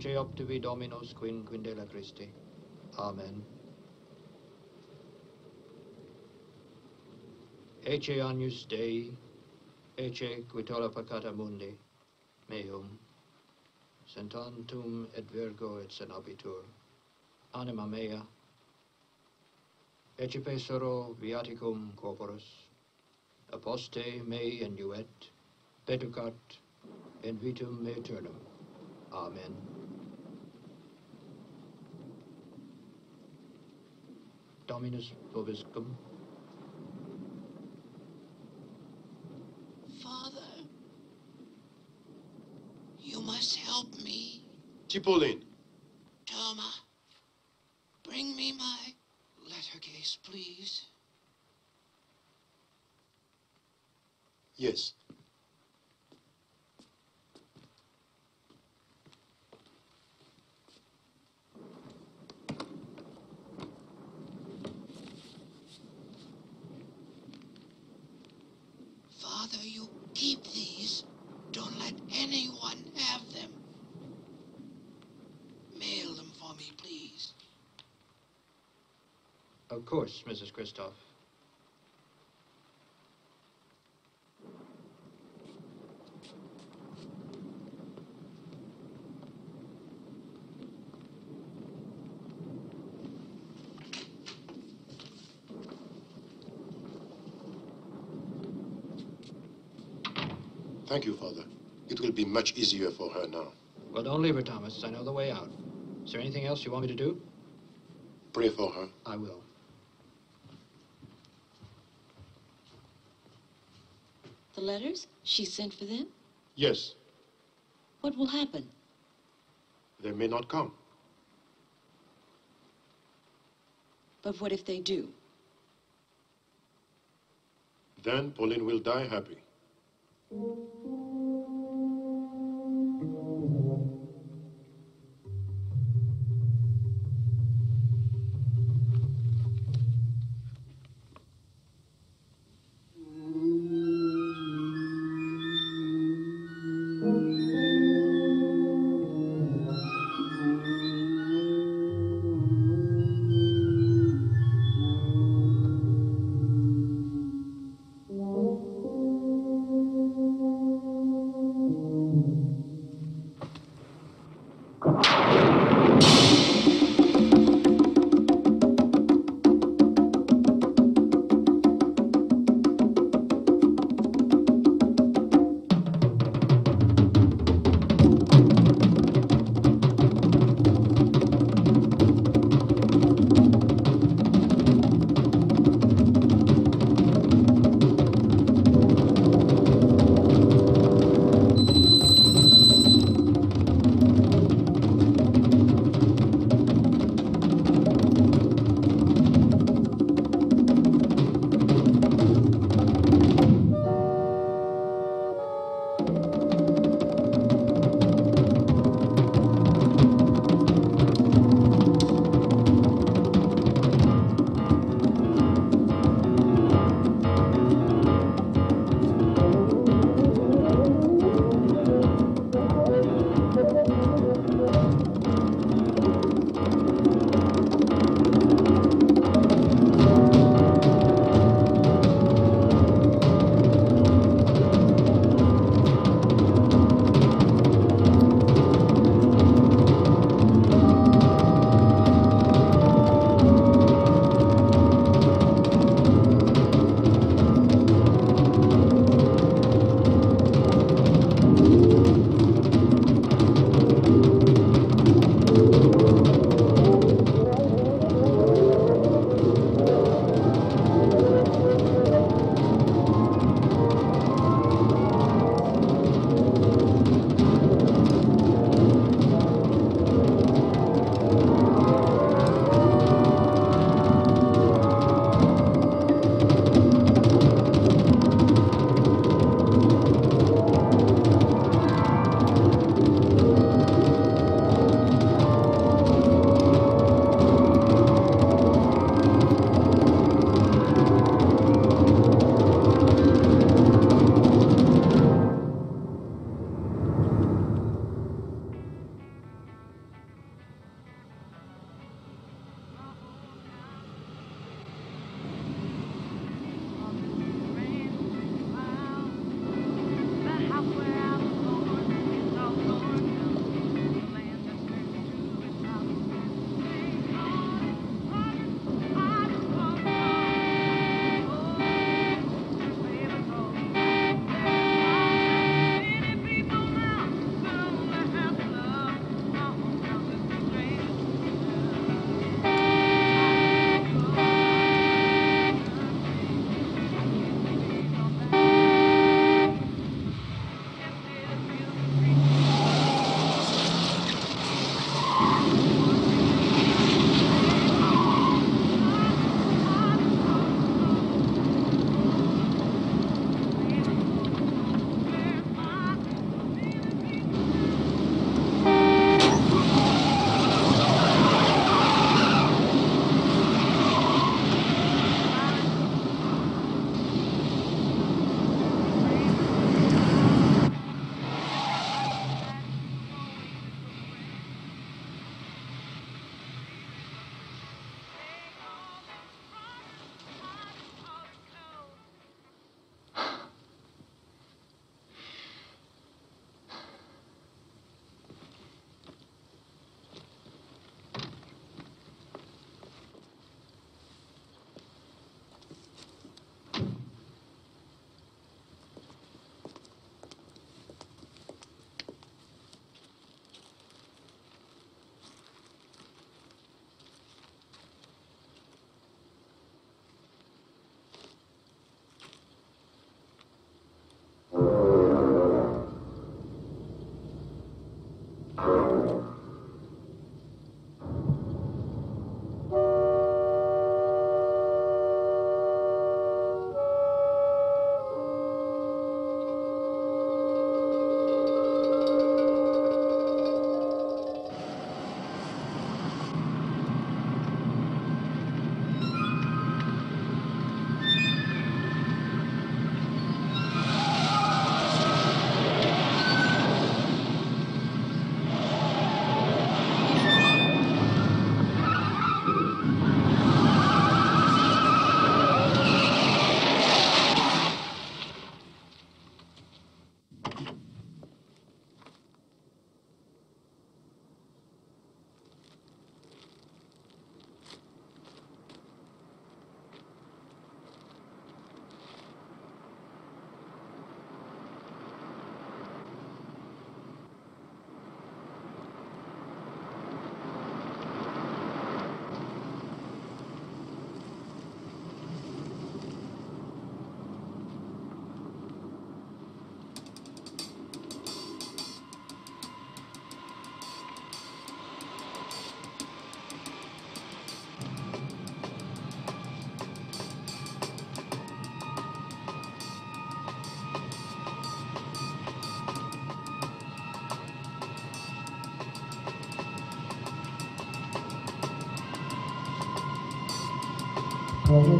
Cruce optivi Dominus quin quindela Christi. Amen. Ece agnus Dei, ece quitola pacata mundi, meum, sentantum et virgo et senabitur, anima mea, ece pesoro viaticum corporus, aposte mei induet, peducat, in vitum aeternum. Amen. Dominus vobiscum. Father, you must help me. Cipollin, Toma, bring me my letter case, please. yes. Father, you keep these. Don't let anyone have them. Mail them for me, please. Of course, Mrs. Christophe. Thank you, Father. It will be much easier for her now. Well, don't leave her, Thomas. I know the way out. Is there anything else you want me to do? Pray for her. I will. The letters? She sent for them? Yes, What will happen? they may not come. But what if they do? Then Pauline will die happy.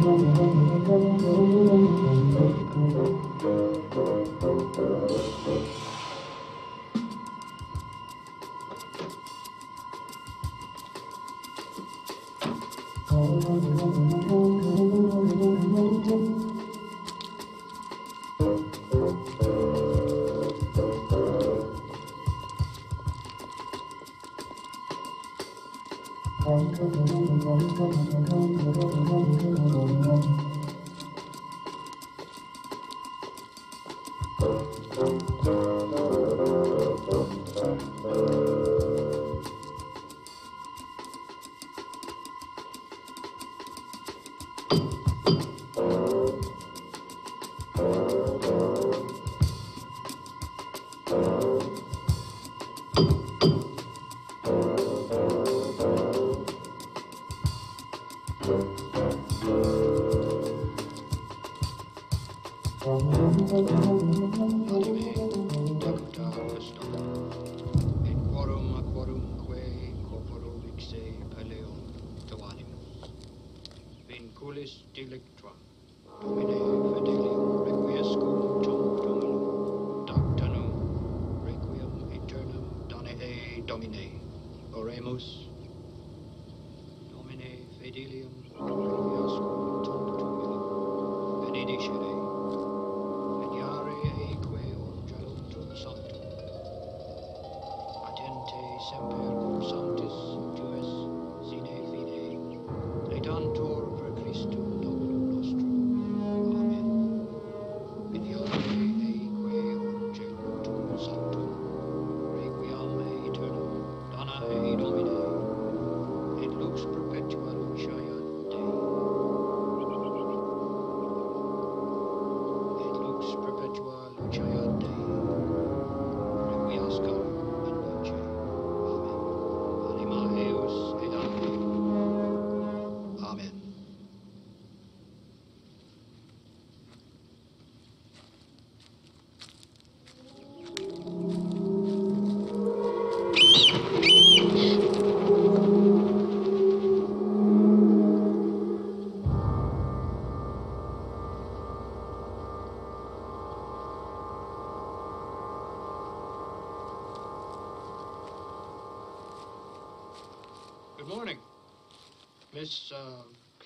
Thank you.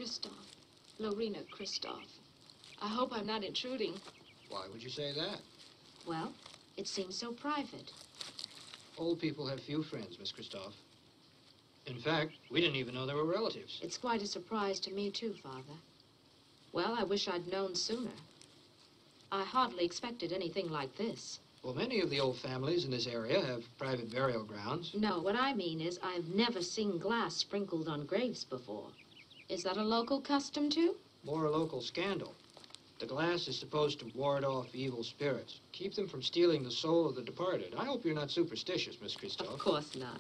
Christophe. Lorena Christophe. I hope I'm not intruding. why would you say that? Well, it seems so private. Old people have few friends, Miss Christophe. In fact, we didn't even know they were relatives. It's quite a surprise to me, too, Father. Well, I wish I'd known sooner. I hardly expected anything like this. Well, many of the old families in this area have private burial grounds. No, what I mean is I've never seen glass sprinkled on graves before. Is that a local custom, too? More a local scandal. The glass is supposed to ward off evil spirits, keep them from stealing the soul of the departed. I hope you're not superstitious, Miss Christophe. Of course not.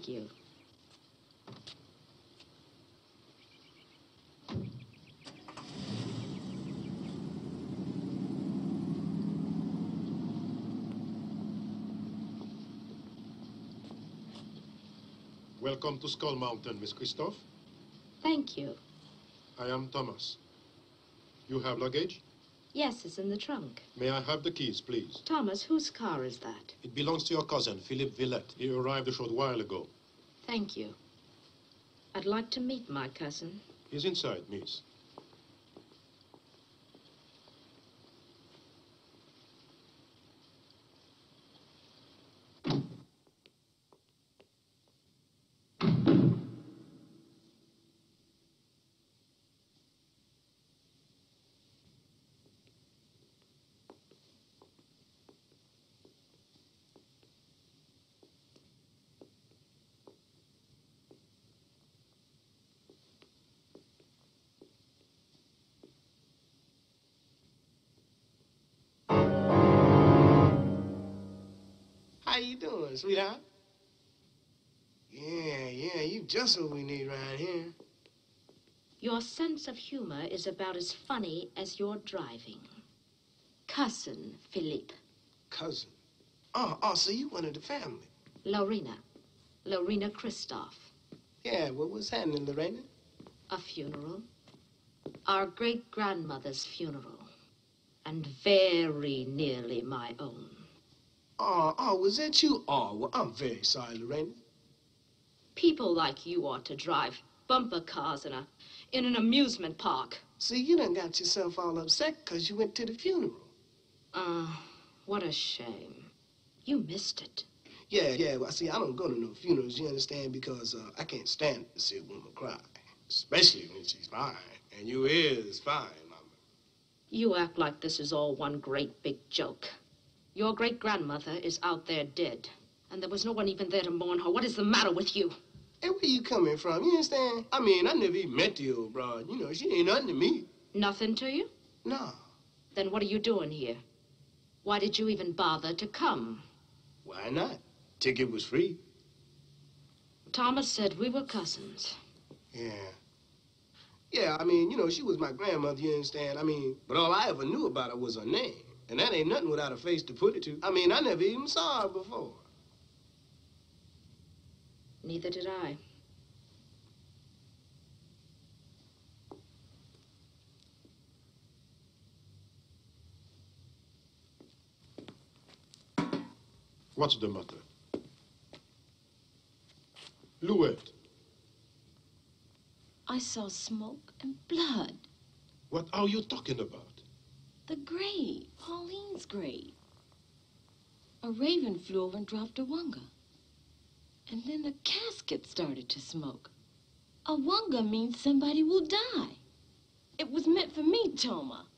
Thank you. Welcome to Skull Mountain, Miss Christophe. Thank you. I am Thomas. You have luggage? Yes, it's in the trunk. May I have the keys, please? Thomas, whose car is that? It belongs to your cousin, Philip Villette. He arrived a short while ago. Thank you. I'd like to meet my cousin. He's inside, miss. Doing, sweetheart? Yeah, yeah, you just what we need right here. Your sense of humor is about as funny as your driving. Cousin Philippe. Cousin. Oh, oh, so you one of the family. Lorena. Lorena Christophe. Yeah, what was happening, Lorena? A funeral. Our great grandmother's funeral. And very nearly my own. Oh, oh, was that you? Oh, well, I'm very sorry, Lorraine. People like you ought to drive bumper cars in a in an amusement park. See, you done got yourself all upset because you went to the funeral. Uh, what a shame. You missed it. Yeah, yeah, well, see, I don't go to no funerals, you understand, because uh, I can't stand to see a woman cry, especially when she's fine. And you is fine, Mama. You act like this is all one great big joke. Your great grandmother is out there dead, and there was no one even there to mourn her. What is the matter with you? Hey, where you coming from? You understand? I mean, I never even met the old broad. You know, she ain't nothing to me. Nothing to you? No. Then what are you doing here? Why did you even bother to come? Why not? Ticket was free. Thomas said we were cousins. Yeah. Yeah, I mean, you know, she was my grandmother, you understand? I mean, but all I ever knew about her was her name. And that ain't nothing without a face to put it to. I mean, I never even saw her before. Neither did I. What's the matter? Louette, I saw smoke and blood. what are you talking about? The grave, Pauline's grave. A raven flew over and dropped a ouanga. And then the casket started to smoke. A ouanga means somebody will die. It was meant for me, Toma.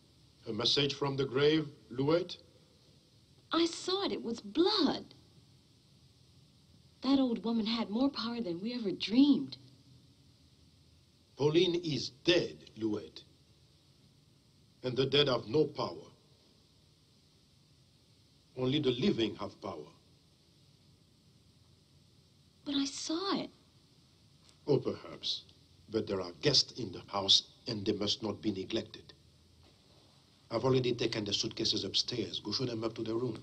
A message from the grave, Louette? I saw it. It was blood. That old woman had more power than we ever dreamed. Pauline is dead, Louette. And the dead have no power. Only the living have power. But I saw it. Oh, perhaps. But there are guests in the house, and they must not be neglected. I've already taken the suitcases upstairs. Go show them up to their room.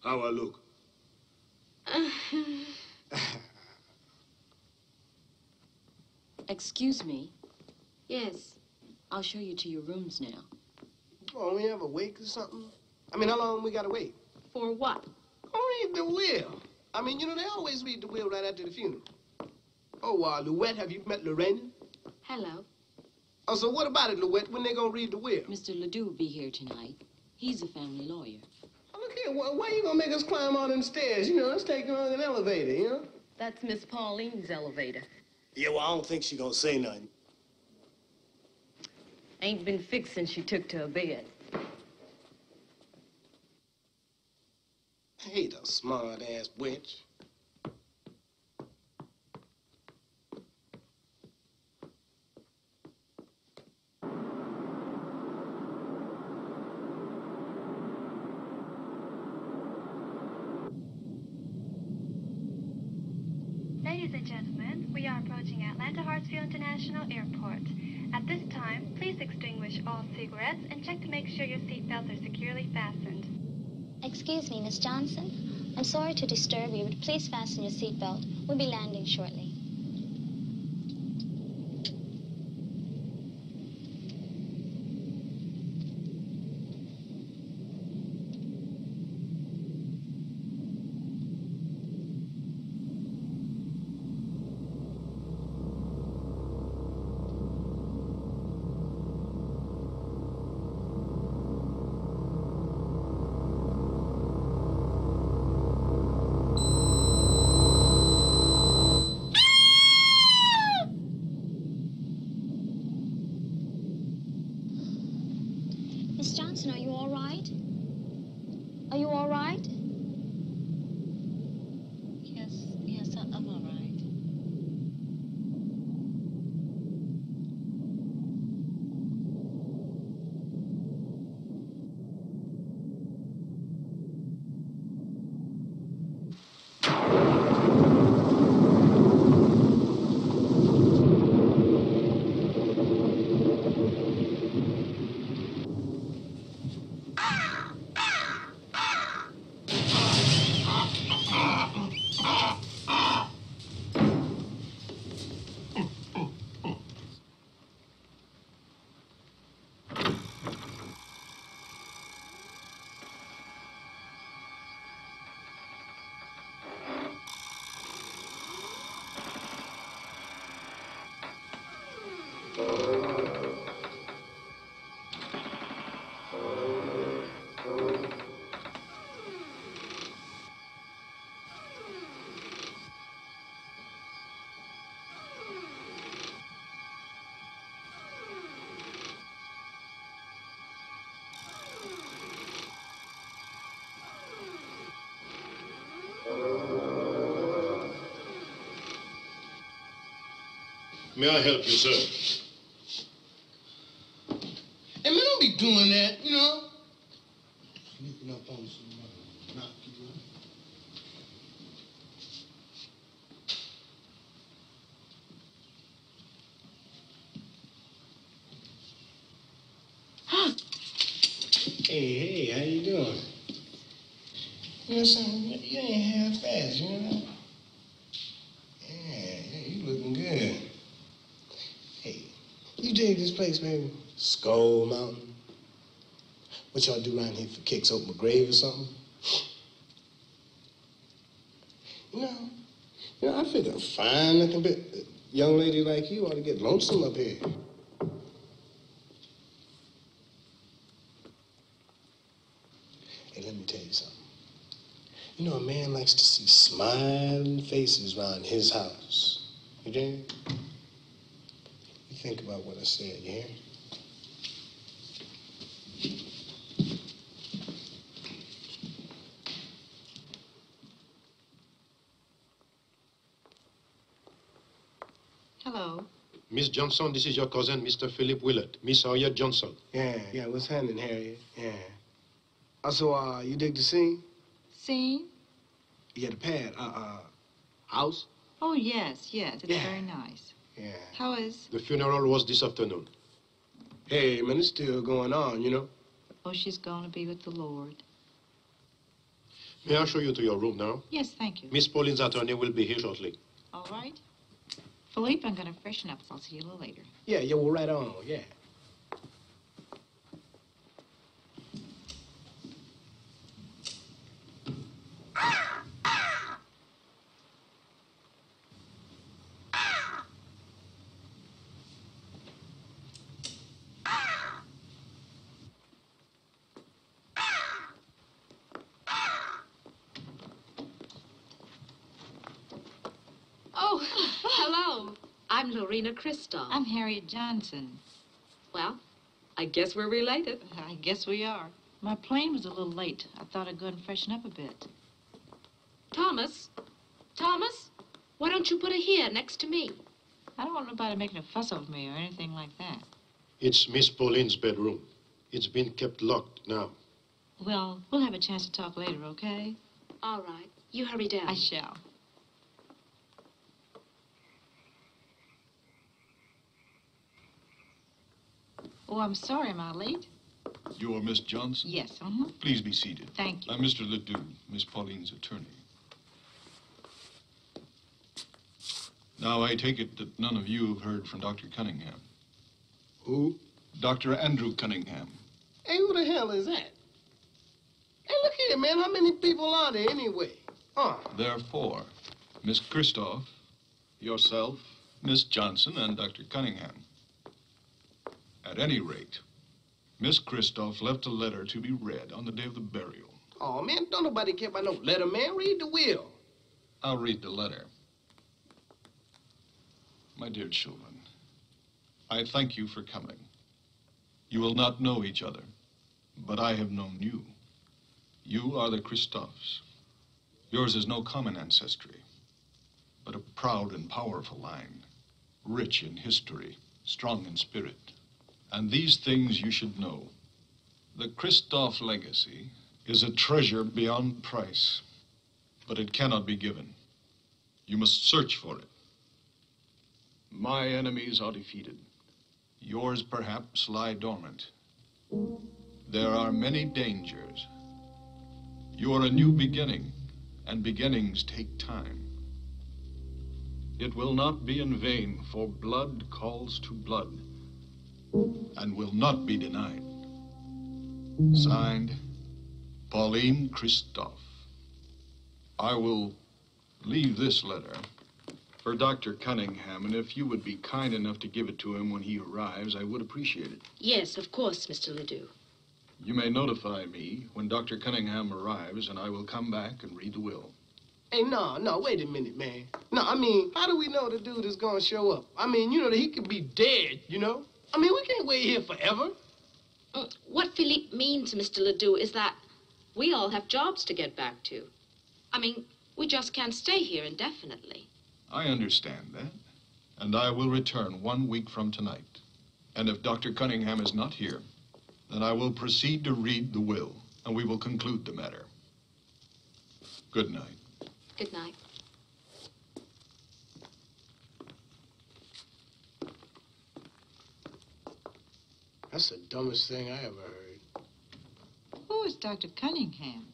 How I look? Excuse me. Yes. I'll show you to your rooms now. Oh, we have a wake or something? I mean, how long we gotta wait? For what? Oh, read the will. I mean, you know, they always read the will right after the funeral. Oh, uh, Louette, have you met Lorraine? Hello. Oh, so what about it, Louette? When they gonna read the will? Mr. Ledoux will be here tonight. He's a family lawyer. Look here, why, why you gonna make us climb all them stairs? You know, let's take her on an elevator, you know? That's Miss Pauline's elevator. Yeah, well, I don't think she gonna say nothing. Ain't been fixed since she took to her bed. Hey, the smart-ass witch. And gentlemen, we are approaching Atlanta Hartsfield International Airport. At this time, please extinguish all cigarettes and check to make sure your seatbelts are securely fastened. Excuse me, Miss Johnson. I'm sorry to disturb you, but please fasten your seatbelt. We'll be landing shortly. May I help you, sir? Hey, man, don't be doing that, you know? Sneaking up on somebody. Knock you out. Hey, hey, how you doing? You know something? You ain't half fast, you know? Yeah, yeah, you looking good. Hey, this place, baby? Skull Mountain. What y'all do around here for kicks? Open a grave or something? You know, you know, I figure a fine looking bit young lady like you ought to get lonesome up here. Hey, let me tell you something. You know, a man likes to see smiling faces around his house. You dig? You think about what I said, you hear? Hello. Miss Johnson, this is your cousin, Mr. Philip Willard. Miss Harriet Johnson. Yeah, yeah, what's happening, Harriet? Yeah. Also, uh, you dig the scene? Scene? Yeah, the pad, uh, uh, house? Oh, yes, yes. It's Yeah. very nice. Yeah. How is. The funeral was this afternoon. Hey, man, it's still going on, you know? Oh, she's going to be with the Lord. May I show you to your room now? Yes, thank you. Miss Pauline's attorney will be here shortly. All right. Philippe, I'm going to freshen up. I'll see you a little later. Yeah, yeah, well, right on, yeah. Oh, hello. I'm Christophe. I'm Harriet Johnson. Well, I guess we're related. I guess we are. My plane was a little late. I thought I'd go and freshen up a bit. Thomas, Thomas, why don't you put her here next to me? I don't want nobody making a fuss over me or anything like that. It's Miss Pauline's bedroom. It's been kept locked now. Well, we'll have a chance to talk later, okay? All right. You hurry down. I shall. Oh, I'm sorry. Am I late? You are Miss Johnson? Yes. Uh-huh. Please be seated. Thank you. I'm Mr. Ledoux, Miss Pauline's attorney. Now, I take it that none of you have heard from Dr. Cunningham. Who? Dr. Andrew Cunningham. Hey, who the hell is that? Hey, look here, man. How many people are there anyway? Huh? There are four. Miss Christophe, yourself, Miss Johnson, and Dr. Cunningham. At any rate, Miss Christophe left a letter to be read on the day of the burial. oh, man, don't nobody care about no letter, man. Read the will. I'll read the letter. My dear children, I thank you for coming. You will not know each other, but I have known you. You are the Christophes. Yours is no common ancestry, but a proud and powerful line, rich in history, strong in spirit. And these things you should know. The Christophe legacy is a treasure beyond price, but it cannot be given. You must search for it. My enemies are defeated. Yours perhaps lie dormant. There are many dangers. You are a new beginning, and beginnings take time. It will not be in vain, for blood calls to blood, and will not be denied. Signed, Pauline Christophe. I will leave this letter for Dr. Cunningham, and if you would be kind enough to give it to him when he arrives, I would appreciate it. Yes, of course, Mr. Ledoux. You may notify me when Dr. Cunningham arrives, and I will come back and read the will. Hey, no, no, wait a minute, man. No, I mean, how do we know the dude is gonna show up? I mean, you know that he could be dead, you know? I mean, we can't wait here forever. Mm, What Philippe means, Mr. Ledoux, is that we all have jobs to get back to. I mean, we just can't stay here indefinitely. I understand that. and I will return one week from tonight. And if Dr. Cunningham is not here, then I will proceed to read the will, and we will conclude the matter. Good night. Good night. That's the dumbest thing I ever heard. Who is Dr. Cunningham?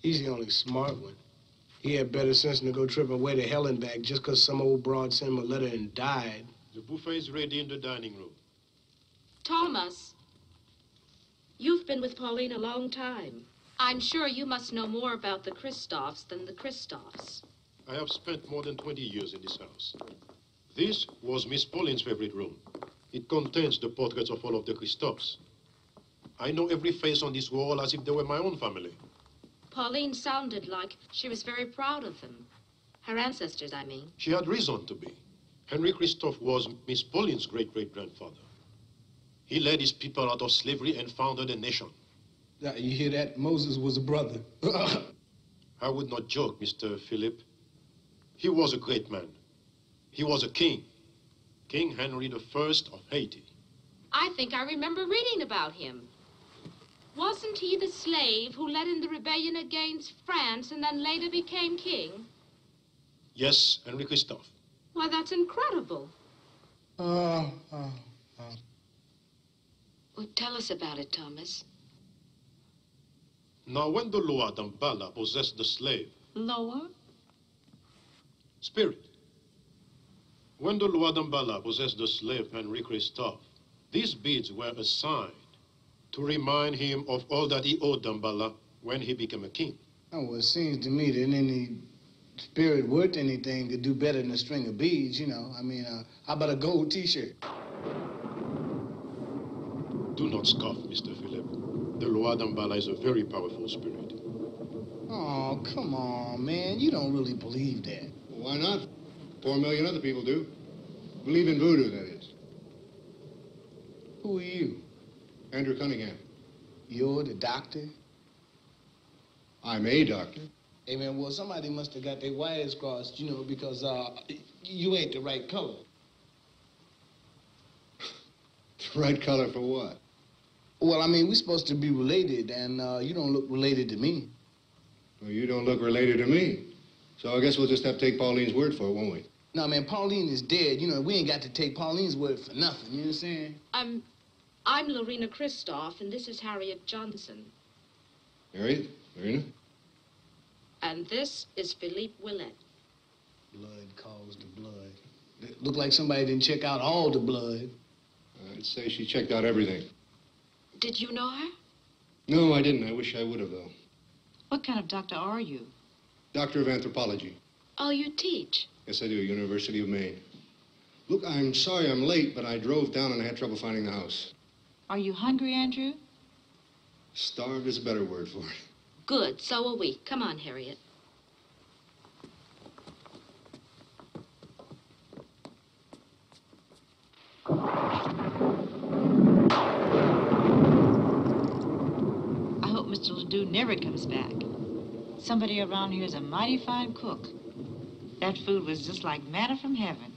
He's the only smart one. He had better sense than to go tripping away to hell and back just 'cause some old broad sent him a letter and died. The buffet is ready in the dining room. Thomas, you've been with Pauline a long time. I'm sure you must know more about the Christophes than the Christophes. I have spent more than 20 years in this house. This was Miss Pauline's favorite room. It contains the portraits of all of the Christophes. I know every face on this wall as if they were my own family. Pauline sounded like she was very proud of them. Her ancestors, I mean. She had reason to be. Henry Christophe was Miss Pauline's great-great-grandfather. He led his people out of slavery and founded a nation. Yeah, you hear that? Moses was a brother. I would not joke, Mr. Philip. He was a great man. He was a king. King Henry I of Haiti. I think I remember reading about him. Wasn't he the slave who led in the rebellion against France and then later became king? Yes, Henry Christophe. Why, that's incredible. Uh, uh, uh. Well, tell us about it, Thomas. Now, when the Loa Damballa possessed the slave, Loa? Spirit. When the Loa Damballa possessed the slave Henry Christophe, these beads were a sign to remind him of all that he owed Damballa when he became a king. Oh, well, it seems to me that any spirit worth anything could do better than a string of beads, you know. I mean, uh, how about a gold T-shirt? Do not scoff, Mr. Philip. The Loa Damballa is a very powerful spirit. Oh, come on, man. You don't really believe that. Why not? Four million other people do. Believe in voodoo, that is. Who are you? Andrew Cunningham. You're the doctor? I'm a doctor. Hey, man, well, somebody must have got their wires crossed, you know, because uh, you ain't the right color. The right color for what? Well, I mean, we're supposed to be related, and uh, you don't look related to me. Well, you don't look related to me. So I guess we'll just have to take Pauline's word for it, won't we? No, man, Pauline is dead. You know, we ain't got to take Pauline's word for nothing. You know what I'm, saying? I'm Lorena Christophe, and this is Harriet Johnson. Harriet? Lorena? And this is Philippe Willette. Blood calls to blood. It looked like somebody didn't check out all the blood. I'd say she checked out everything. Did you know her? No, I didn't. I wish I would have, though. What kind of doctor are you? Doctor of Anthropology. Oh, you teach? Yes, I do. University of Maine. Look, I'm sorry I'm late, but I drove down and I had trouble finding the house. Are you hungry, Andrew? Starved is a better word for it. Good, so are we. Come on, Harriet. I hope Mr. Ledoux never comes back. Somebody around here is a mighty fine cook. That food was just like manna from heaven.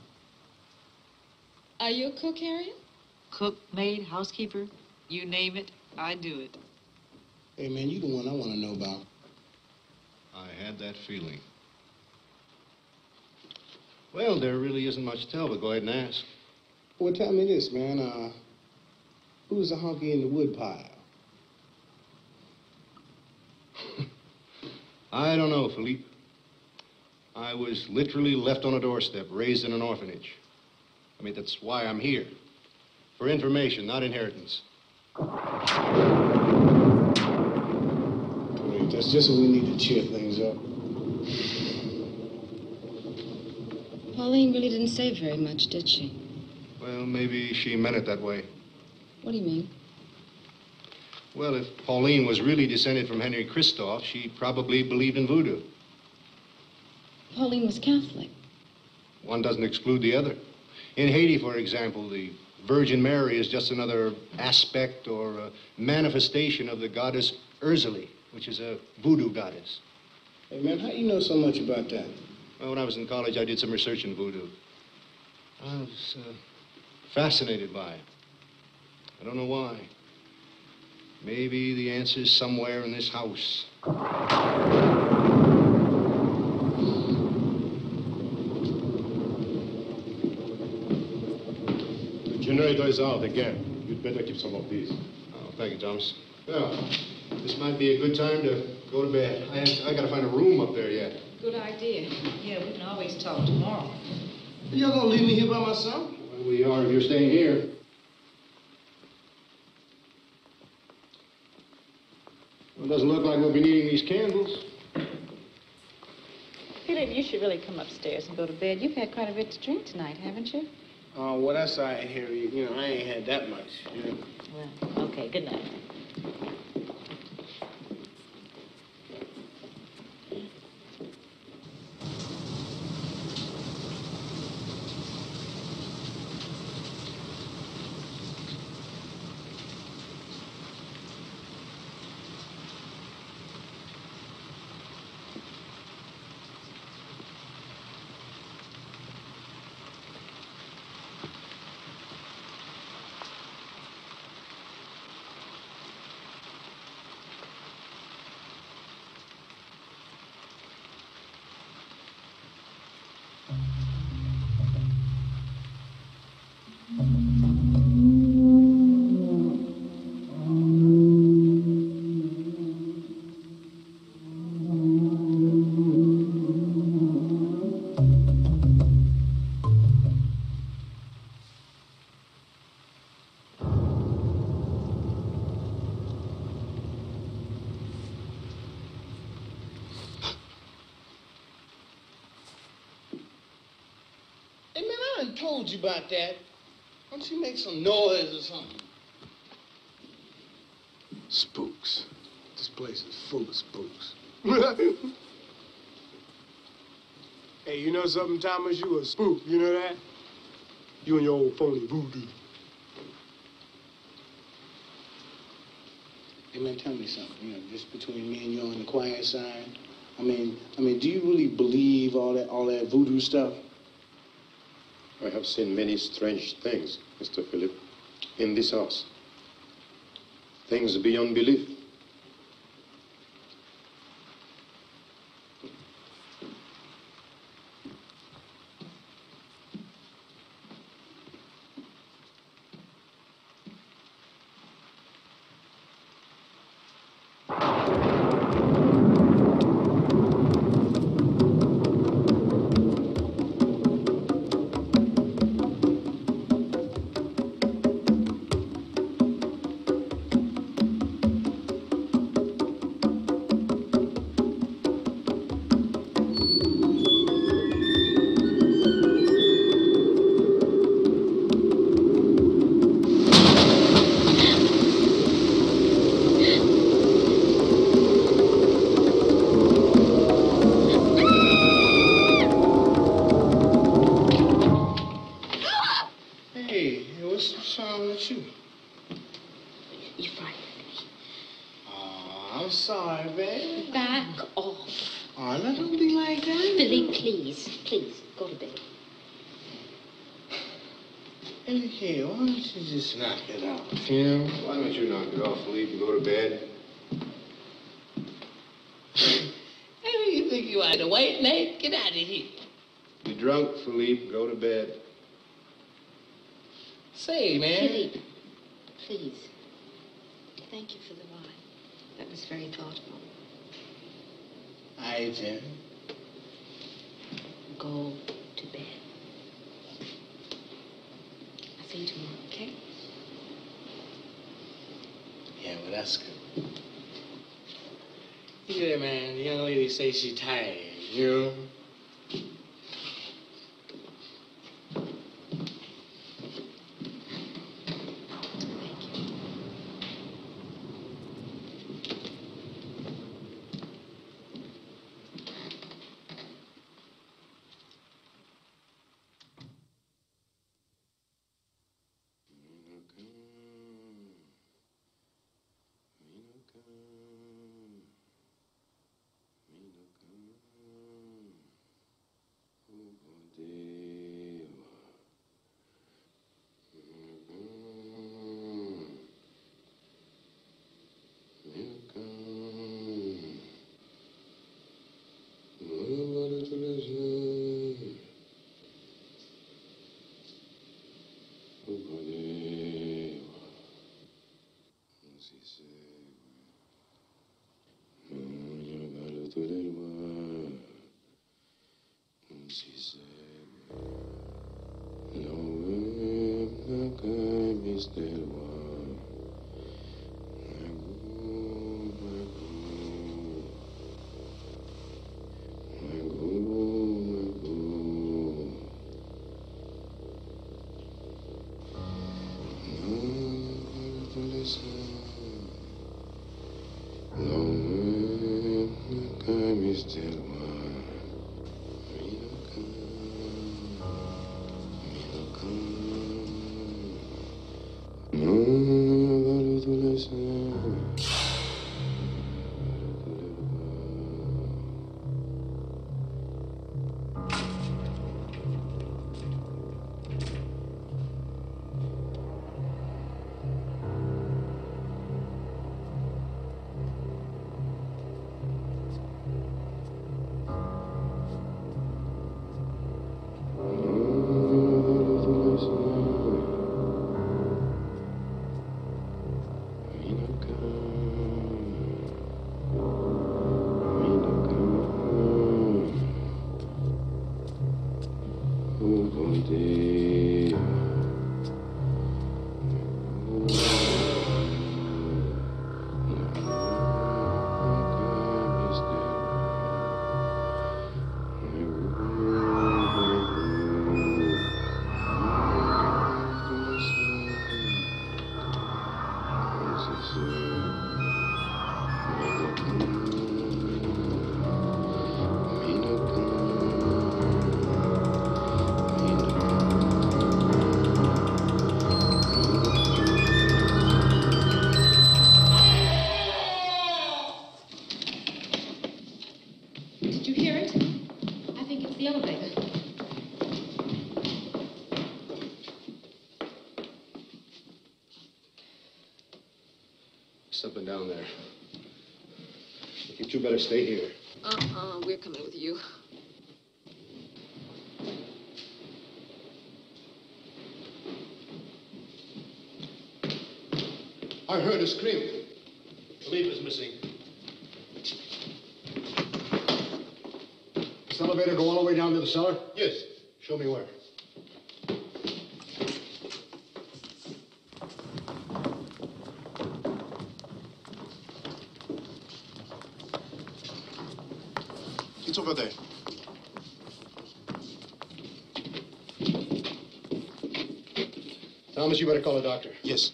Are you a cook, Harriet? Cook, maid, housekeeper, you name it, I do it. Hey, man, you the one I want to know about. I had that feeling. Well, there really isn't much to tell, but go ahead and ask. Well, tell me this, man. Uh, who's the honky in the woodpile? I don't know, Philippe. I was literally left on a doorstep, raised in an orphanage. I mean, that's why I'm here. For information, not inheritance. Wait, that's just what we need to cheer things up. Pauline really didn't say very much, did she? Well, maybe she meant it that way. What do you mean? Well, if Pauline was really descended from Henry Christophe, she probably believed in voodoo. Pauline was Catholic. One doesn't exclude the other. In Haiti, for example, the Virgin Mary is just another aspect or a manifestation of the goddess Erzulie, which is a voodoo goddess. Hey, man, how do you know so much about that? Well, when I was in college, I did some research in voodoo. I was uh, fascinated by it. I don't know why. Maybe the answer's somewhere in this house. The generator is out again. You'd better keep some of these. Oh, thank you, Thomas. Well, this might be a good time to go to bed. I, have, I gotta find a room up there yet. Good idea. Yeah, we can always talk tomorrow. Y'all gonna leave me here by myself? Well, we are if you're staying here. Well, it doesn't look like we'll be needing these candles. Philip, you should really come upstairs and go to bed. You've had quite a bit to drink tonight, haven't you? Uh, well, that's all right, Harry. You know, I ain't had that much. You know. Well, okay, good night. Told you about that. Why don't you make some noise or something? Spooks. This place is full of spooks. hey, you know something, Thomas? You a spook, you know that? You and your old phony voodoo. Hey, man, tell me something, you know, just between me and you on the quiet side. I mean, I mean, do you really believe all that, all that voodoo stuff? I have seen many strange things, Mr. Philip, in this house. Things beyond belief. Drunk, Philippe? Go to bed. Say, man. Philippe, please. Thank you for the wine. That was very thoughtful. All right, Jen. Go to bed. I'll see you tomorrow, okay? Yeah, well, that's good. You hear man? The young lady says she tired, you know? Tout No, to better stay here. Uh-uh, we're coming with you. I heard a scream. Philippe is missing. This elevator go all the way down to the cellar? Yes. Show me where. It's over there. Thomas, you better call a doctor. Yes.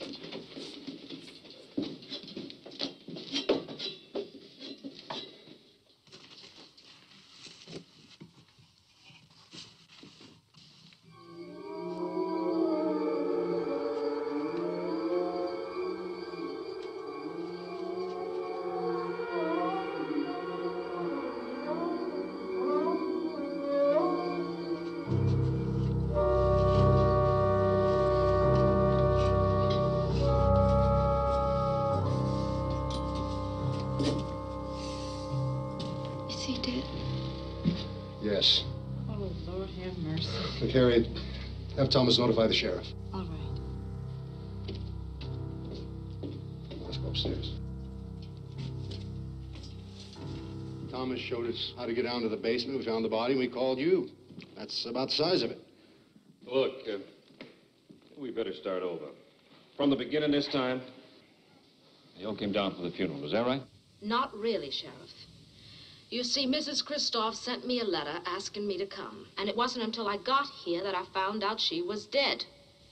Mercy. Have Thomas notify the sheriff. All right. Let's go upstairs. Thomas showed us how to get down to the basement. We found the body and we called you. That's about the size of it. Look, uh, we better start over. From the beginning this time, you all came down for the funeral, is that right? Not really, Sheriff. You see, Mrs. Christophe sent me a letter asking me to come. And it wasn't until I got here that I found out she was dead.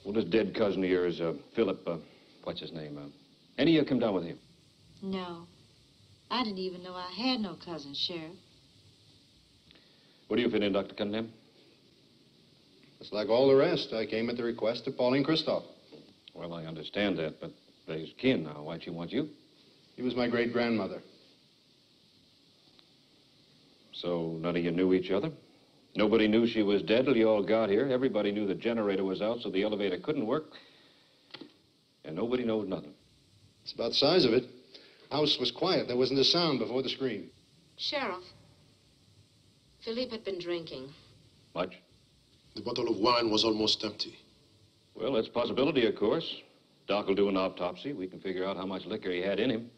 Well, this dead cousin of yours, uh, Philip, uh, what's his name? Uh, any of you come down with him? No. I didn't even know I had no cousin, Sheriff. What do you fit in, Dr. Cunningham? It's like all the rest. I came at the request of Pauline Christophe. Well, I understand that, but there's kin now. Why'd she want you? He was my great grandmother. So none of you knew each other? Nobody knew she was dead till you all got here. Everybody knew the generator was out, so the elevator couldn't work. And nobody knows nothing. It's about the size of it. House was quiet. There wasn't a sound before the scream. Sheriff, Philippe had been drinking. Much? The bottle of wine was almost empty. Well, that's a possibility, of course. Doc will do an autopsy. We can figure out how much liquor he had in him.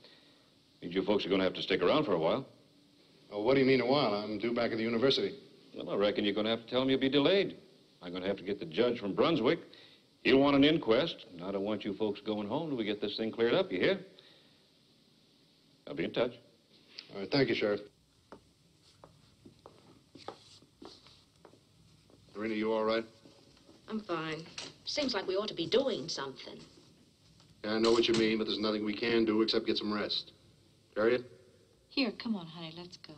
Means you folks are going to have to stick around for a while. Oh, what do you mean a while? I'm due back at the university. Well, I reckon you're going to have to tell him you'll be delayed. I'm going to have to get the judge from Brunswick. He'll want an inquest, and I don't want you folks going home till we get this thing cleared up, you hear? I'll be in touch. All right, thank you, Sheriff. Lorena, you all right? I'm fine. Seems like we ought to be doing something. Yeah, I know what you mean, but there's nothing we can do except get some rest. Harriet? Here, come on, honey, let's go.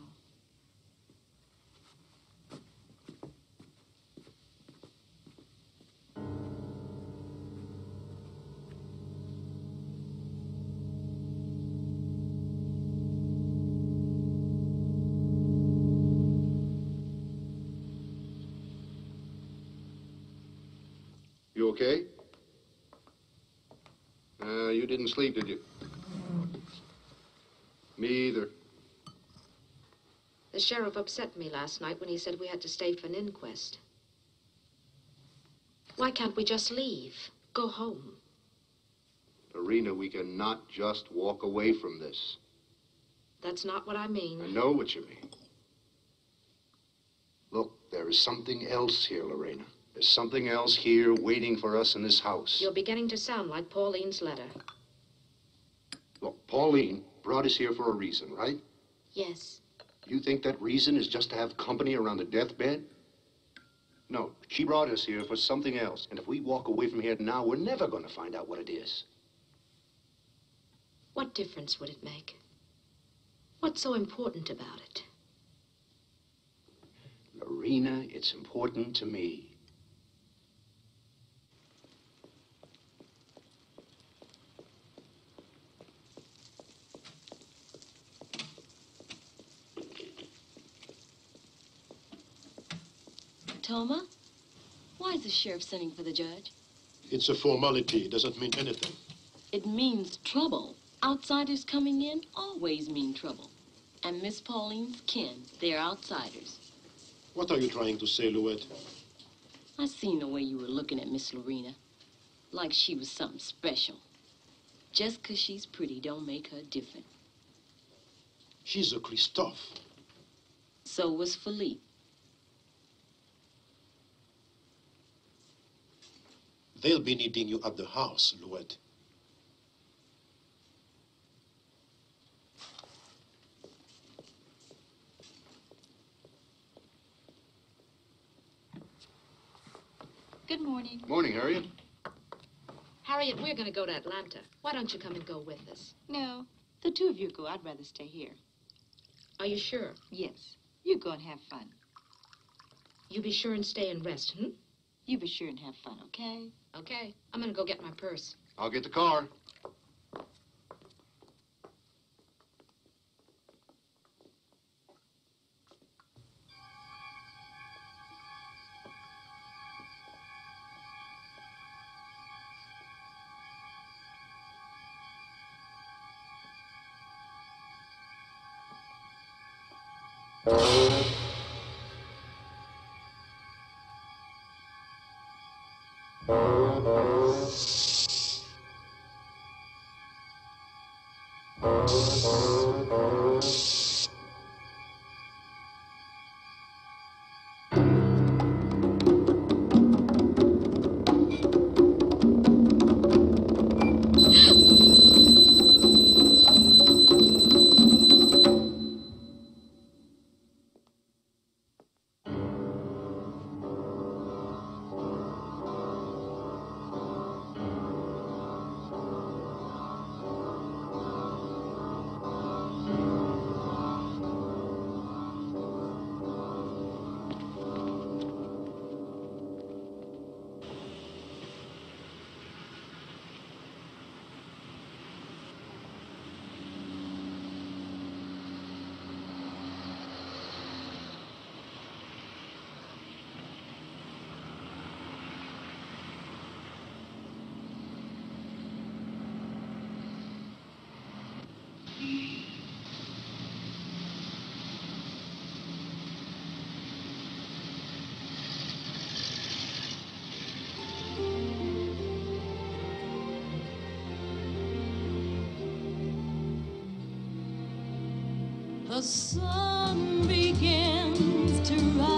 You okay? Uh, you didn't sleep, did you? Me either. The sheriff upset me last night when he said we had to stay for an inquest. Why can't we just leave? Go home. Lorena, we cannot just walk away from this. That's not what I mean. I know what you mean. Look, there is something else here, Lorena. There's something else here waiting for us in this house. You're beginning to sound like Pauline's letter. Look, Pauline brought us here for a reason, right? Yes. You think that reason is just to have company around the deathbed? No, she brought us here for something else. And if we walk away from here now, we're never going to find out what it is. What difference would it make? What's so important about it? Lorena, it's important to me. Toma, why is the sheriff sending for the judge? It's a formality. It doesn't mean anything. It means trouble. Outsiders coming in always mean trouble. And Miss Pauline's kin, they're outsiders. What are you trying to say, Louette? I seen the way you were looking at Miss Lorena. Like she was something special. Just 'cause she's pretty don't make her different. She's a Christophe. So was Philippe. They'll be needing you at the house, Louette. Good morning. Morning, Harriet. Harriet, we're going to go to Atlanta. Why don't you come and go with us? No, the two of you go. I'd rather stay here. Are you sure? Yes. You go and have fun. You be sure and stay and rest, hmm? You be sure and have fun, okay? Okay. I'm going to go get my purse. I'll get the car. Oh. The sun begins to rise.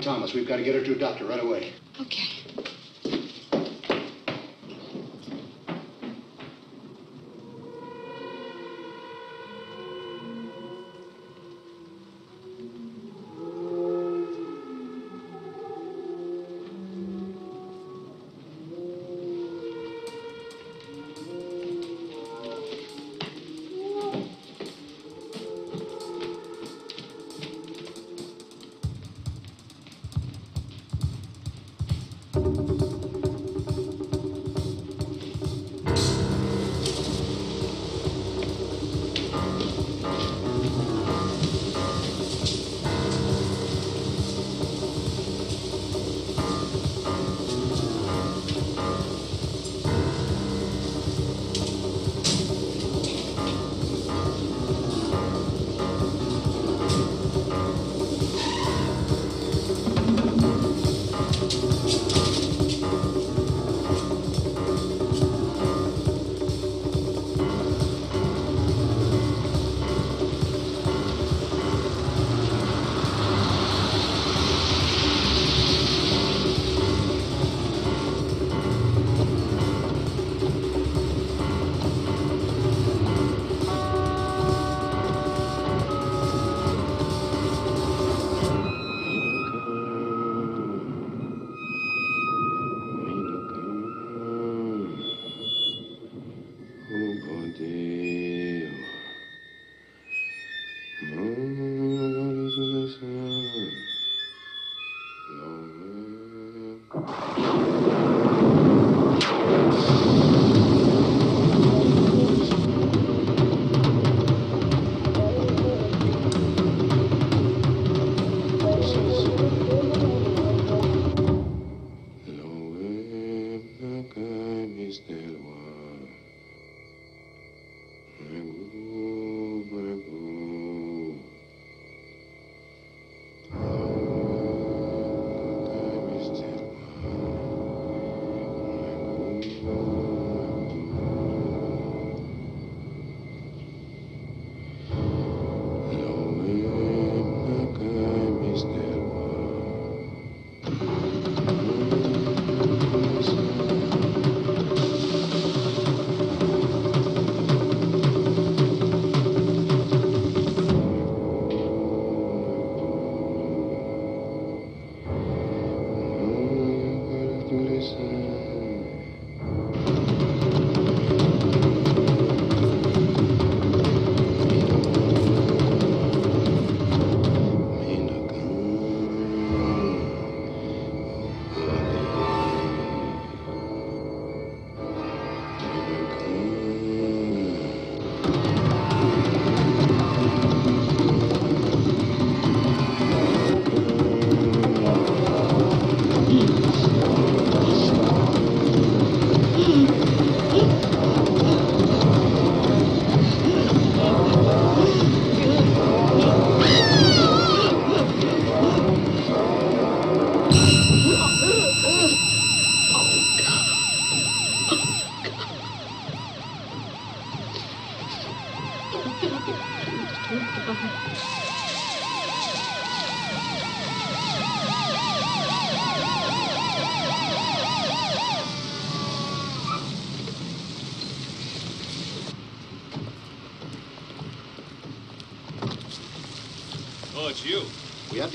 Thomas. We've got to get her to a doctor right away. Okay.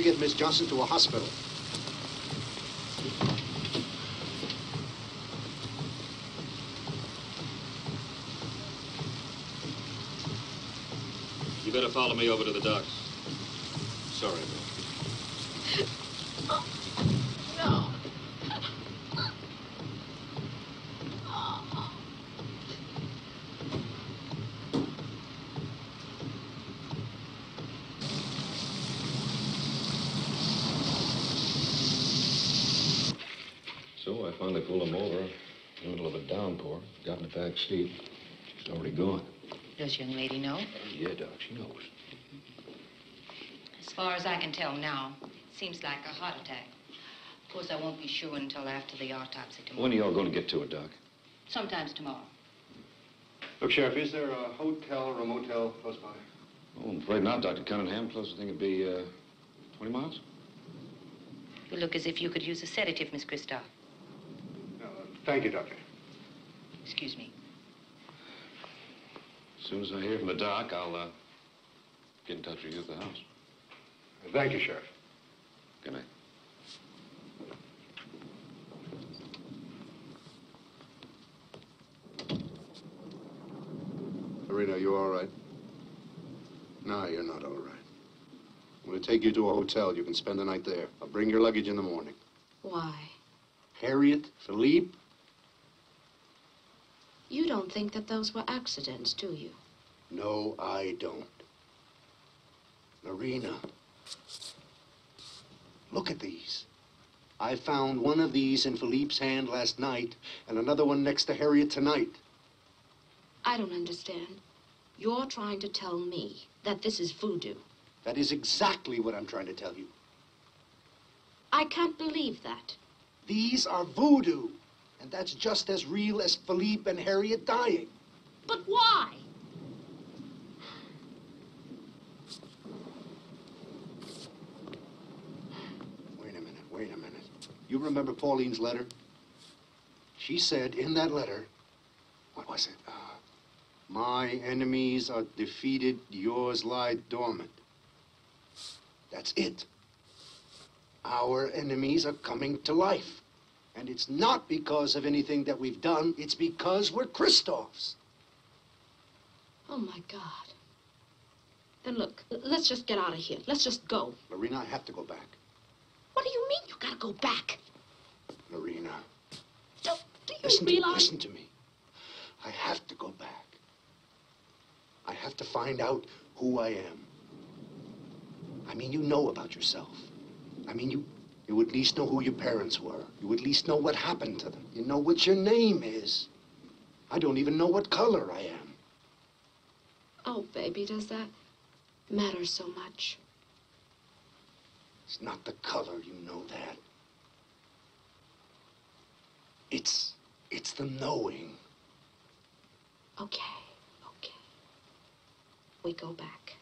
Get Miss Johnson to a hospital. You better follow me over to the docks. Sorry, man. No. So I finally pulled him over in the middle of a downpour, got in the back seat. She's already gone. Does young lady know? Yeah, Doc, she knows. As far as I can tell now, it seems like a heart attack. Of course, I won't be sure until after the autopsy tomorrow. When are y'all going to get to it, Doc? Sometimes tomorrow. Look, Sheriff, is there a hotel or a motel close by? Oh, I'm afraid not, Dr. Cunningham. Closest thing would be, uh, 20 miles? You look as if you could use a sedative, Miss Christophe. Thank you, Doctor. Excuse me. As soon as I hear from the doc, I'll, uh, get in touch with you at the house. Thank you, Sheriff. Good night. Marina, you all right? No, you're not all right. I'm going to take you to a hotel. You can spend the night there. I'll bring your luggage in the morning. Why? Harriet, Philippe, You don't think that those were accidents, do you? No, I don't. Marina, look at these. I found one of these in Philippe's hand last night and another one next to Harriet tonight. I don't understand. You're trying to tell me that this is voodoo. That is exactly what I'm trying to tell you. I can't believe that. These are voodoo. And that's just as real as Philippe and Harriet dying. But why? Wait a minute, wait a minute. You remember Pauline's letter? She said in that letter, what was it? Uh, My enemies are defeated, yours lie dormant. That's it. Our enemies are coming to life. And it's not because of anything that we've done, it's because we're Christophes. Oh, my God. Then look, let's just get out of here. Let's just go. Marina, I have to go back. What do you mean you gotta go back? Marina, Do do you listen to, realize? listen to me. I have to go back. I have to find out who I am. I mean, you know about yourself. I mean, you, you at least know who your parents were. You at least know what happened to them. You know what your name is. I don't even know what color I am. Oh, baby, does that matter so much? It's not the color, you know that. It's, it's the knowing. Okay, okay. We go back.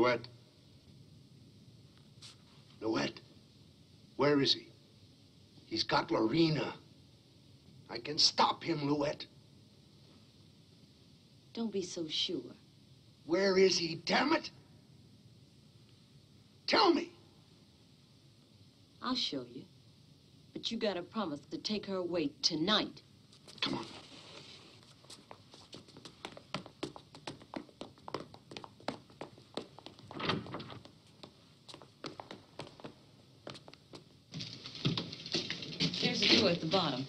Louette. Louette. Where is he? He's got Lorena. I can stop him, Louette. Don't be so sure. Where is he, damn it? Tell me. I'll show you. But you gotta promise to take her away tonight. Come on. There's a door at the bottom.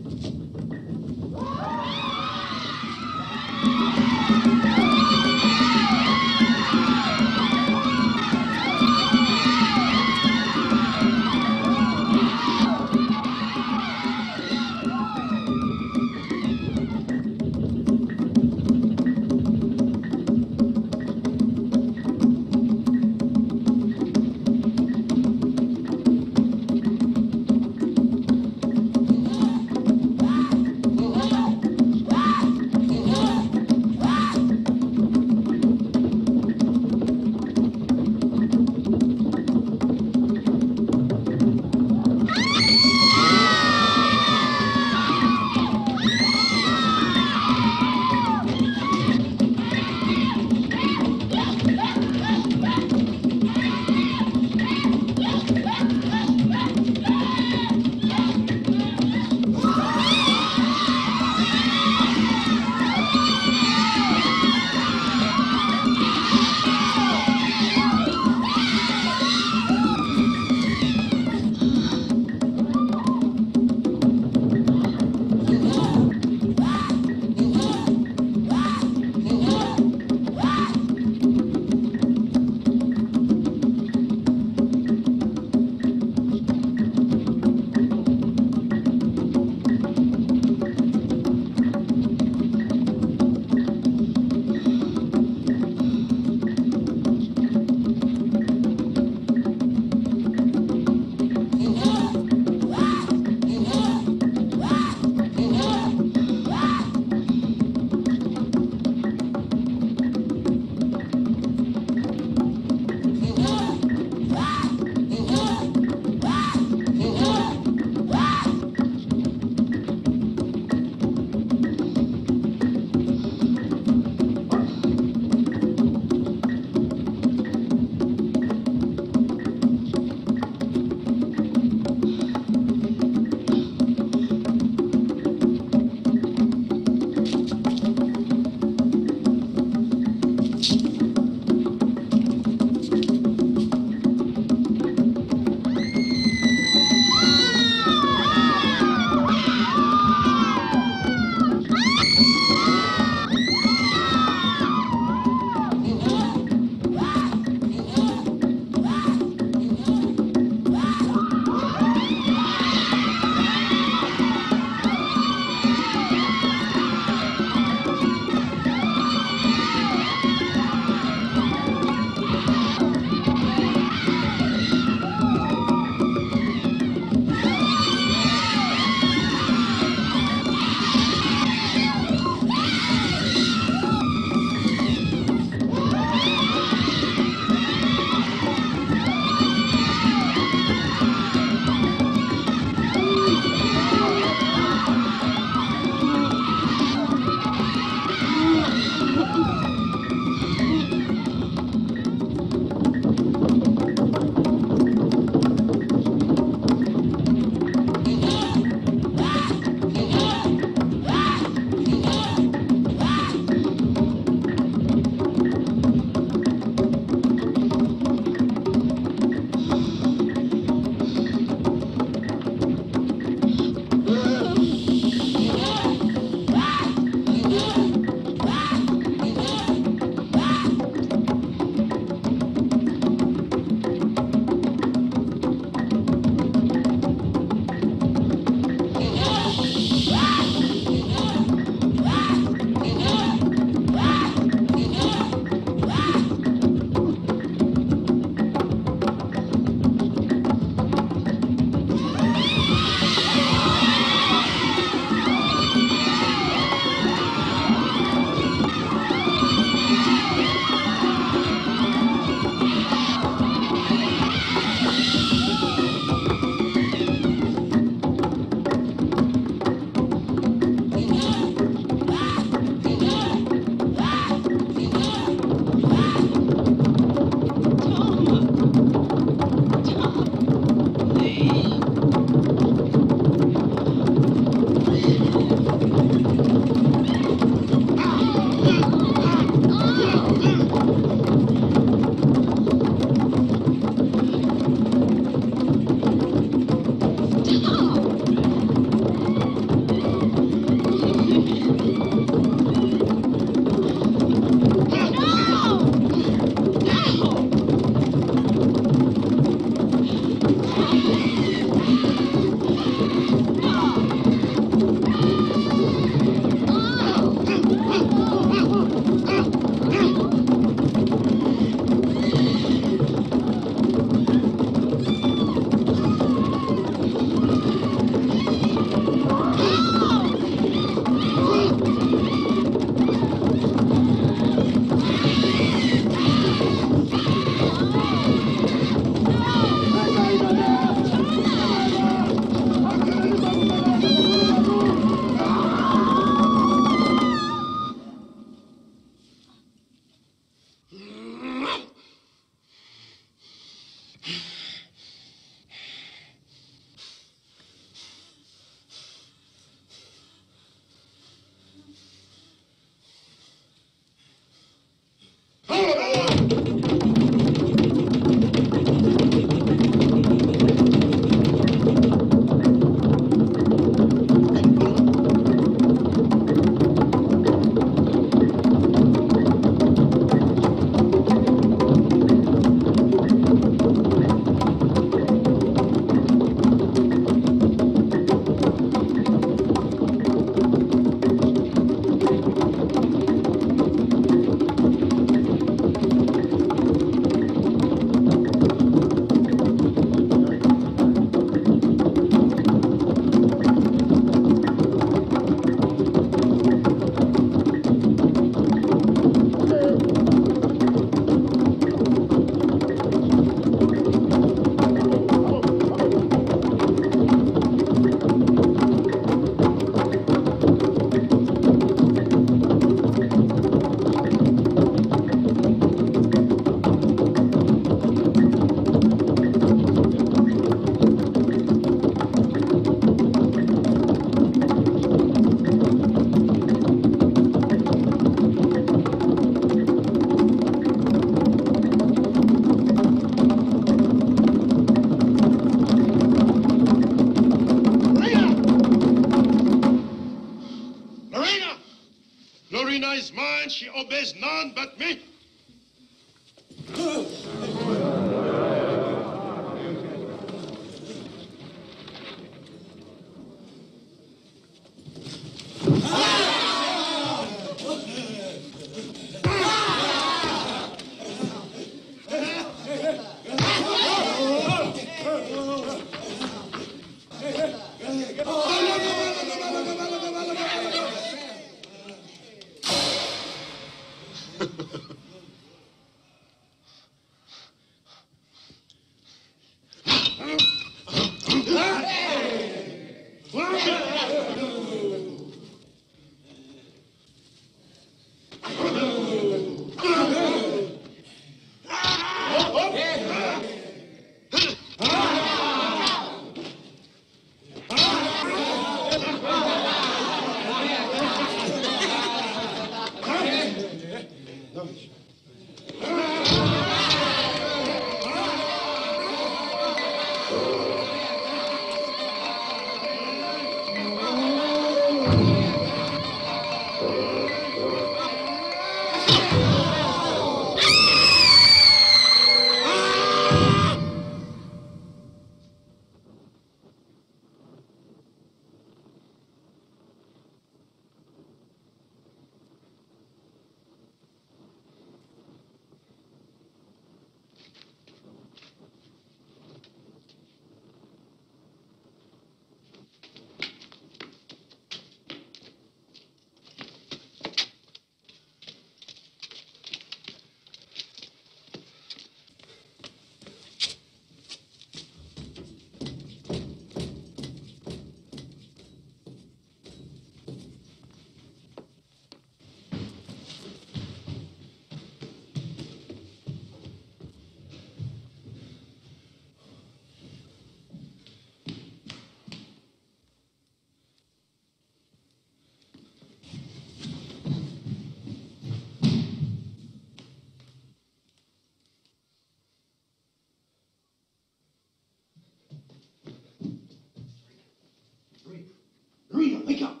Wake up!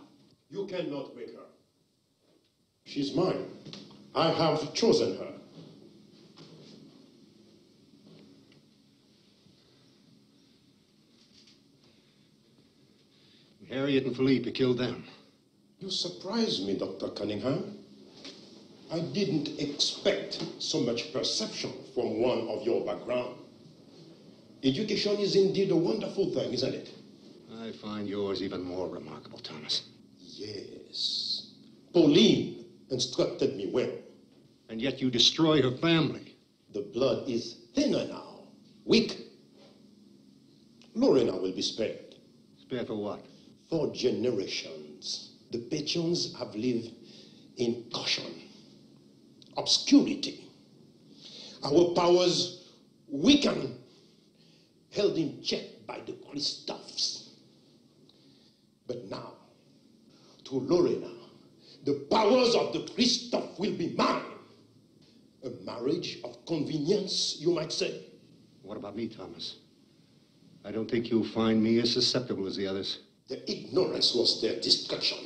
You cannot wake her. She's mine. I have chosen her. Harriet and Felipe killed them. You surprise me, Dr. Cunningham. I didn't expect so much perception from one of your background. Education is indeed a wonderful thing, isn't it? I find yours even more remarkable, Thomas. Yes. Pauline instructed me well. And yet you destroy her family. The blood is thinner now, weak. Lorena will be spared. Spared for what? For generations, the Petions have lived in caution, obscurity. Our powers weakened, held in check by the Christophes. But now, to Lorena, the powers of the Christophe will be mine. A marriage of convenience, you might say. What about me, Thomas? I don't think you'll find me as susceptible as the others. Their ignorance was their destruction.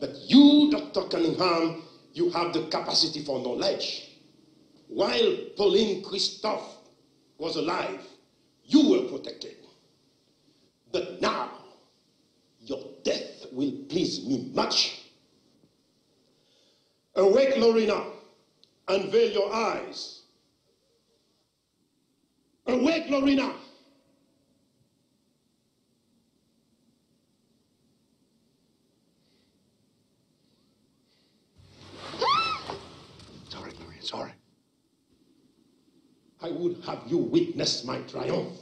But you, Dr. Cunningham, you have the capacity for knowledge. While Pauline Christophe was alive, you were protected. But now, will please me much. Awake, Lorena. Unveil your eyes. Awake, Lorena. All right, all right. I would have you witness my triumph.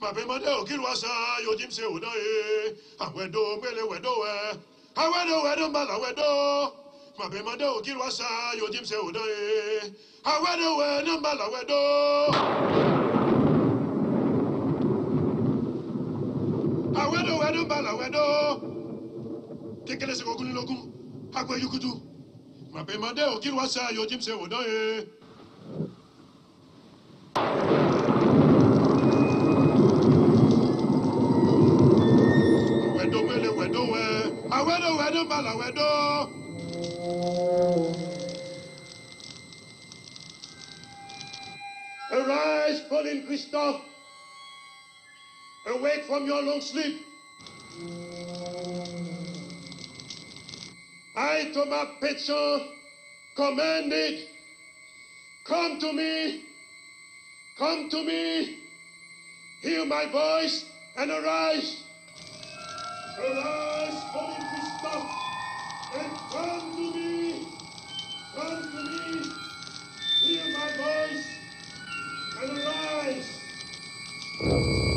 mabemade okiru asa yojim se oda ye awedo mele wedo we awedo wedo mbala wedo mabemade okiru asa yojim se oda ye awedo wedo mbala wedo. awedo wedo mbala wedo tekele se kogunilokun agbe yukutu mabemade okiru asa yojim se oda ye. Arise, fallen Christophe. Awake from your long sleep. I, Thomas Pétion, command it. Come to me. Come to me. Hear my voice and arise. Arise, fallen and come to me, come to me, hear my voice and arise. Oh.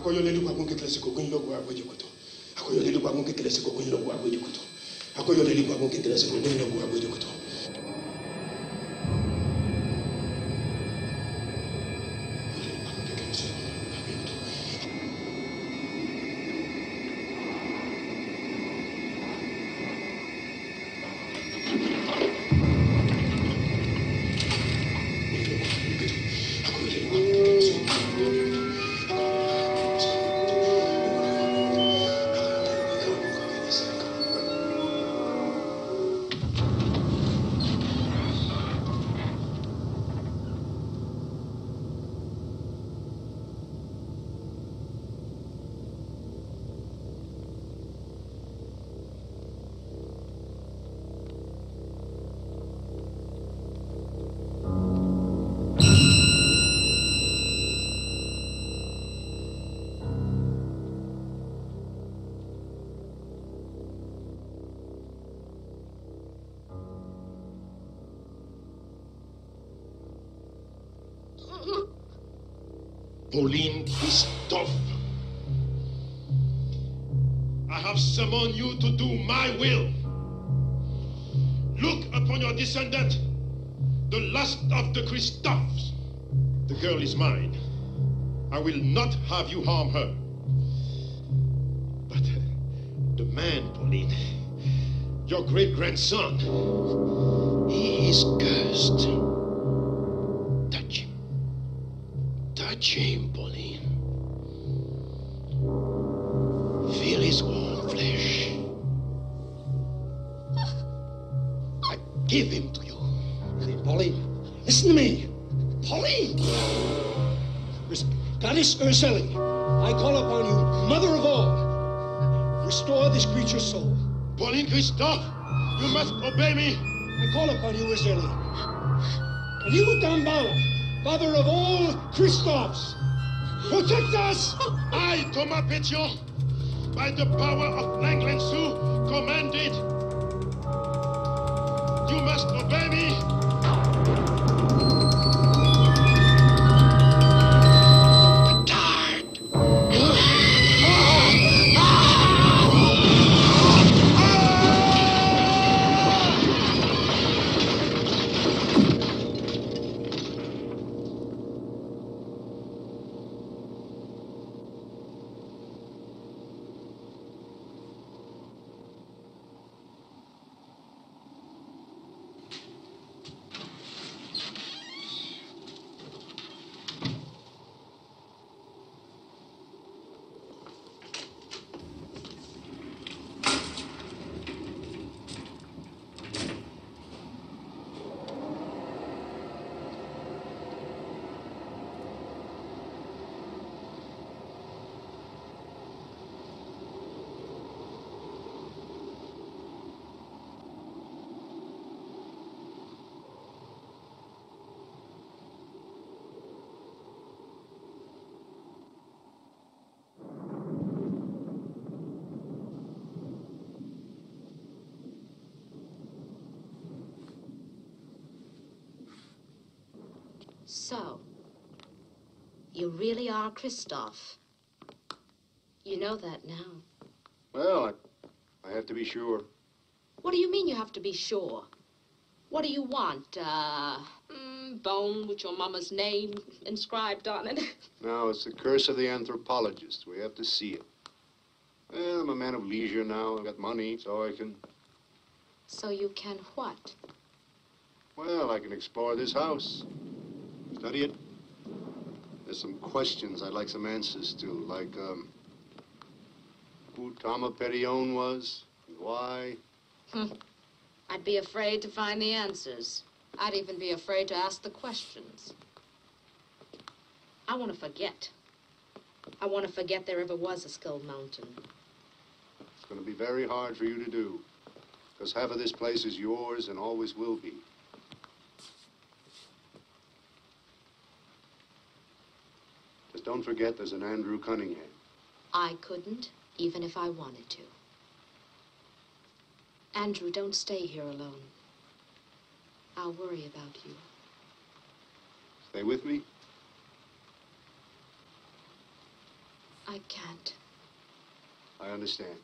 akɔyɔlɛli ko a kun kekele siko kun lɔgu a ko jokotɔ akɔyɔlɛli ko a kun kekele siko kun lɔgu a ko jokotɔ akɔyɔlɛli ko a kun kekele siko kun lɔgu a ko jokotɔ. Pauline Christophe. I have summoned you to do my will. Look upon your descendant, the last of the Christophes. The girl is mine. I will not have you harm her. But uh, the man, Pauline, your great grandson, he is cursed. Pauline. Feel his warm flesh. I give him to you. Pauline, listen to me. Pauline! Goddess Erzulie, I call upon you, mother of all. Restore this creature's soul. Pauline Christophe, you must obey me. I call upon you, Erzulie. And you, Damballa, father of all Christophes, protect us! I, Thomas Pétion, by the power of Langland Sioux, commanded. You must obey me. So, you really are Christophe. You know that now. Well, I, I have to be sure. What do you mean you have to be sure? What do you want? Uh, mm, bone with your mama's name inscribed on it? No, it's the curse of the anthropologist. We have to see it. Well, I'm a man of leisure now. I've got money, so I can, So you can what? well, I can explore this house, study it. There's some questions I'd like some answers to, like, um, who Tama Perignon was, and why. Hmm. I'd be afraid to find the answers. I'd even be afraid to ask the questions. I want to forget. I want to forget there ever was a Skull Mountain. It's going to be very hard for you to do, because half of this place is yours and always will be. Just don't forget there's an Andrew Cunningham. I couldn't, even if I wanted to. Andrew, don't stay here alone. I'll worry about you. Stay with me? I can't. I understand.